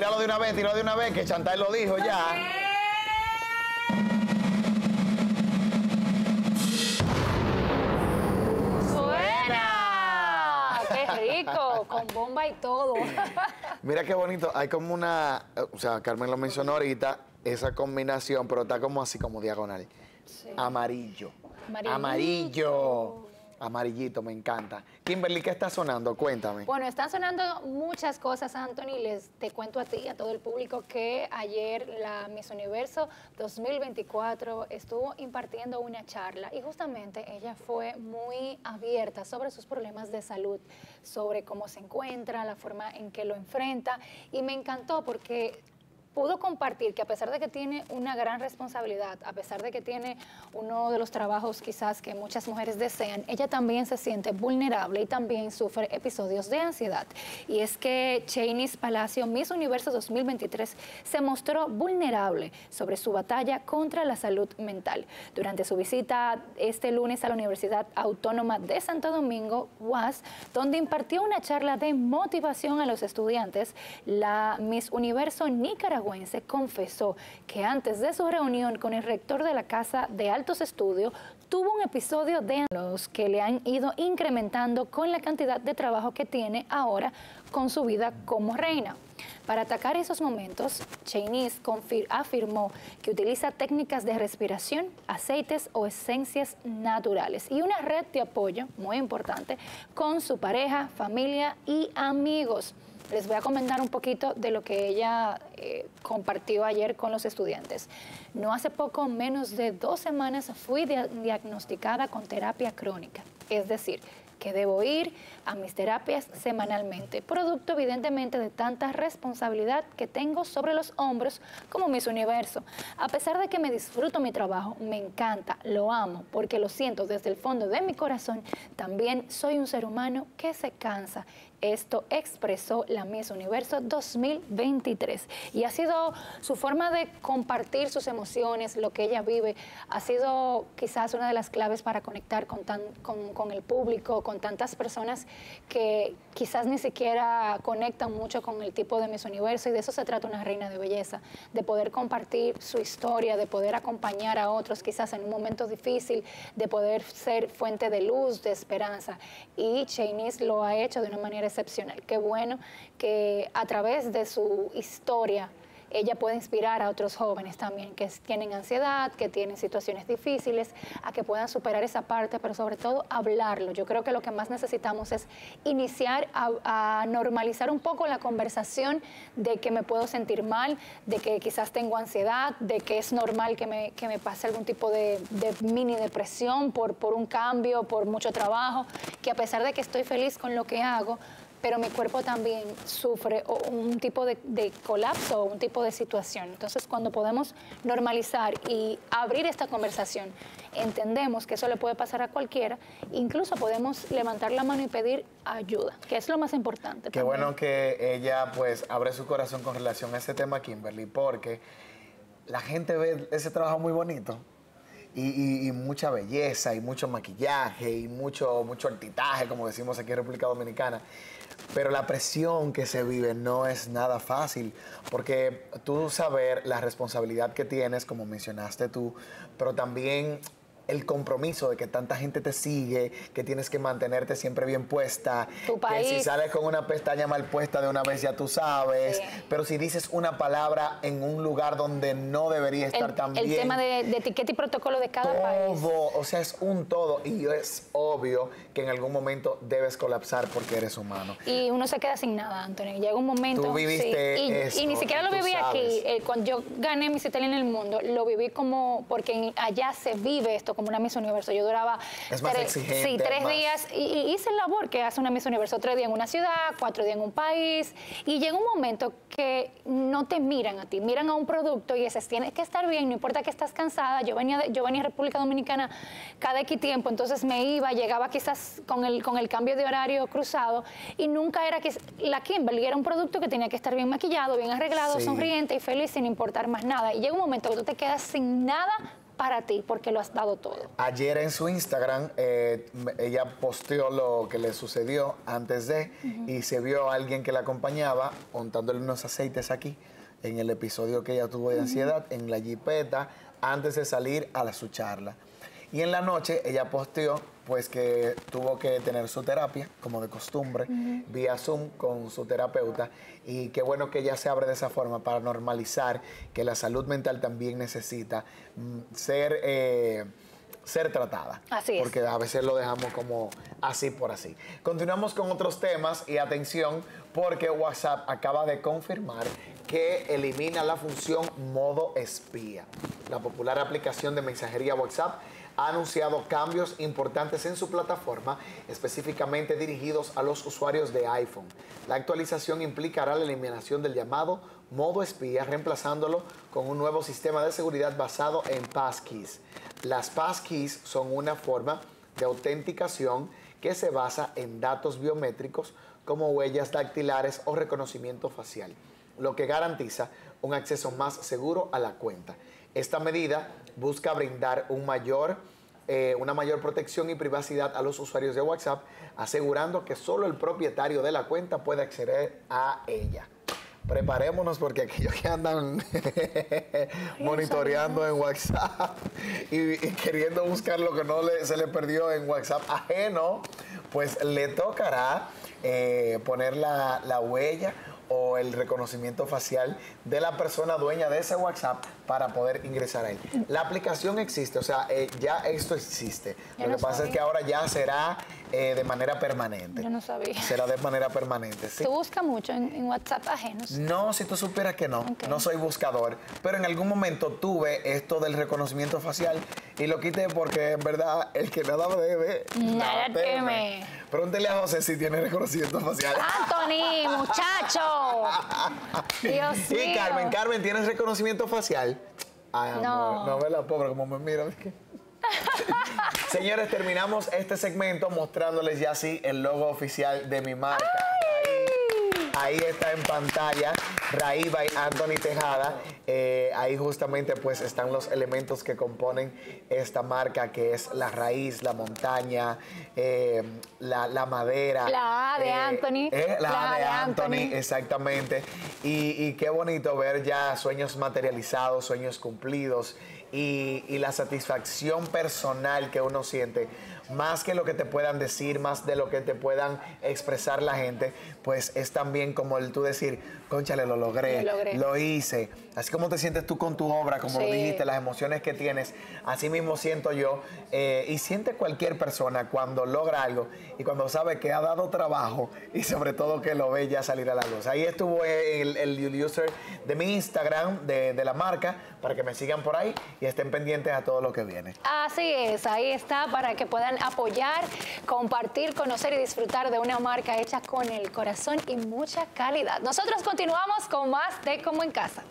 tíralo de una vez, tíralo de una vez, que Chantal lo dijo ya. ¡Suena! ¡Qué rico! Con bomba y todo. Mira qué bonito, hay como una, o sea, Carmen lo mencionó ahorita, esa combinación, pero está como así, como diagonal. Amarillo. Amarillito. Amarillo. Amarillito, me encanta. Kimberly, ¿qué está sonando? Cuéntame. Bueno, están sonando muchas cosas, Anthony. Les te cuento a ti y a todo el público que ayer la Miss Universo 2024 estuvo impartiendo una charla y justamente ella fue muy abierta sobre sus problemas de salud, sobre cómo se encuentra, la forma en que lo enfrenta y me encantó porque pudo compartir que a pesar de que tiene una gran responsabilidad, a pesar de que tiene uno de los trabajos quizás que muchas mujeres desean, ella también se siente vulnerable y también sufre episodios de ansiedad. Y es que Chainis Palacio Miss Universo 2023 se mostró vulnerable sobre su batalla contra la salud mental. Durante su visita este lunes a la Universidad Autónoma de Santo Domingo, UAS, donde impartió una charla de motivación a los estudiantes, la Miss Universo Nicaragua confesó que antes de su reunión con el rector de la Casa de Altos Estudios, tuvo un episodio de los que le han ido incrementando con la cantidad de trabajo que tiene ahora con su vida como reina. Para atacar esos momentos, Chinese afirmó que utiliza técnicas de respiración, aceites o esencias naturales y una red de apoyo muy importante con su pareja, familia y amigos les voy a comentar un poquito de lo que ella eh, compartió ayer con los estudiantes. No hace poco, menos de dos semanas, fui diagnosticada con terapia crónica, es decir, que debo ir a mis terapias semanalmente, producto evidentemente de tanta responsabilidad que tengo sobre los hombros como mis universo. A pesar de que me disfruto mi trabajo, me encanta, lo amo, porque lo siento desde el fondo de mi corazón, también soy un ser humano que se cansa esto expresó la Miss Universo 2023. Y ha sido su forma de compartir sus emociones, lo que ella vive, ha sido quizás una de las claves para conectar con, con, el público, con tantas personas que quizás ni siquiera conectan mucho con el tipo de Miss Universo. Y de eso se trata una reina de belleza, de poder compartir su historia, de poder acompañar a otros quizás en un momento difícil, de poder ser fuente de luz, de esperanza. Y Chainis lo ha hecho de una manera excepcional. Qué bueno que a través de su historia ella puede inspirar a otros jóvenes también que tienen ansiedad, que tienen situaciones difíciles, a que puedan superar esa parte, pero sobre todo hablarlo. Yo creo que lo que más necesitamos es iniciar a, normalizar un poco la conversación de que me puedo sentir mal, de que quizás tengo ansiedad, de que es normal que me, que me pase algún tipo de, de mini depresión por, por un cambio, por mucho trabajo, que a pesar de que estoy feliz con lo que hago, pero mi cuerpo también sufre un tipo de, colapso o un tipo de situación. Entonces, cuando podemos normalizar y abrir esta conversación, entendemos que eso le puede pasar a cualquiera, incluso podemos levantar la mano y pedir ayuda, que es lo más importante. Qué bueno que ella pues abre su corazón con relación a ese tema, Kimberly, porque la gente ve ese trabajo muy bonito, y, mucha belleza y mucho maquillaje y mucho, mucho artitaje, como decimos aquí en República Dominicana. Pero la presión que se vive no es nada fácil, porque tú saber la responsabilidad que tienes, como mencionaste tú, pero también el compromiso de que tanta gente te sigue, que tienes que mantenerte siempre bien puesta, que si sales con una pestaña mal puesta de una vez ya tú sabes, pero si dices una palabra en un lugar donde no debería estar tan bien. El tema de, etiqueta y protocolo de cada país. Todo, o sea, es un todo y es obvio que en algún momento debes colapsar porque eres humano. Y uno se queda sin nada, Antonio. Llega un momento... Tú viviste y, ni siquiera lo viví aquí. Eh, cuando yo gané mi Italia en el mundo, lo viví como... porque allá se vive esto como una Miss Universo. Yo duraba tres, sí, tres días y, hice el labor que hace una Miss Universo. Tres días en una ciudad, cuatro días en un país. Y llega un momento que no te miran a ti, miran a un producto y dices, tienes que estar bien, no importa que estás cansada. Yo venía, yo venía a República Dominicana cada X tiempo, entonces me iba, llegaba quizás con el, con el cambio de horario cruzado y nunca era que la Kimberly era un producto que tenía que estar bien maquillado, bien arreglado, sonriente y feliz sin importar más nada. Y llega un momento que tú te quedas sin nada para ti porque lo has dado todo. Ayer en su Instagram eh, ella posteó lo que le sucedió antes de y se vio a alguien que la acompañaba untándole unos aceites aquí en el episodio que ella tuvo de ansiedad en la jipeta antes de salir a la, su charla. Y en la noche ella posteó pues que tuvo que tener su terapia, como de costumbre, vía Zoom con su terapeuta. Y qué bueno que ella se abre de esa forma para normalizar que la salud mental también necesita mm, ser, eh, ser tratada. Así es. Porque a veces lo dejamos como así por así. Continuamos con otros temas y atención porque WhatsApp acaba de confirmar que elimina la función modo espía. La popular aplicación de mensajería WhatsApp ha anunciado cambios importantes en su plataforma, específicamente dirigidos a los usuarios de iPhone. La actualización implicará la eliminación del llamado modo espía, reemplazándolo con un nuevo sistema de seguridad basado en passkeys. Las passkeys son una forma de autenticación que se basa en datos biométricos como huellas dactilares o reconocimiento facial, lo que garantiza un acceso más seguro a la cuenta. Esta medida busca brindar un mayor, eh, una mayor protección y privacidad a los usuarios de WhatsApp, asegurando que solo el propietario de la cuenta puede acceder a ella. Preparémonos porque aquellos que andan monitoreando en WhatsApp y, queriendo buscar lo que no se le perdió en WhatsApp ajeno, pues le tocará eh, poner la, la huella o el reconocimiento facial de la persona dueña de ese WhatsApp para poder ingresar a él. La aplicación existe, o sea, eh, ya esto existe. Lo que pasa es que ahora ya será eh, de manera permanente. Yo no sabía. Será de manera permanente, sí. ¿Tú buscas mucho en, WhatsApp ajenos? No, si tú supieras que no. No soy buscador. Pero en algún momento tuve esto del reconocimiento facial y lo quité porque en verdad el que nada debe. Nada teme. Pregúntele a José si tiene reconocimiento facial. Anthony, muchacho. Dios mío. Y Carmen, Carmen, ¿tienes reconocimiento facial? Ay, no. no ve la pobre como me mira. Señores, terminamos este segmento mostrándoles ya así el logo oficial de mi marca. Ahí está en pantalla, Raíba y Anthony Tejada. Eh, ahí justamente pues están los elementos que componen esta marca, que es la raíz, la montaña, eh, la, madera. La A de eh, Anthony. la, A de, Anthony, exactamente. Y, qué bonito ver ya sueños materializados, sueños cumplidos y, y la satisfacción personal que uno siente más que lo que te puedan decir, más de lo que te puedan expresar la gente, pues es también como el tú decir, conchale, lo logré, lo, hice. Así como te sientes tú con tu obra, como lo dijiste, las emociones que tienes, así mismo siento yo eh, y siente cualquier persona cuando logra algo y cuando sabe que ha dado trabajo y sobre todo que lo ve ya salir a la luz. Ahí estuvo el, el user de mi Instagram, de, de la marca, para que me sigan por ahí y estén pendientes a todo lo que viene. Así es, ahí está para que puedan apoyar, compartir, conocer y disfrutar de una marca hecha con el corazón y mucha calidad. Nosotros continuamos con más de Como en Casa.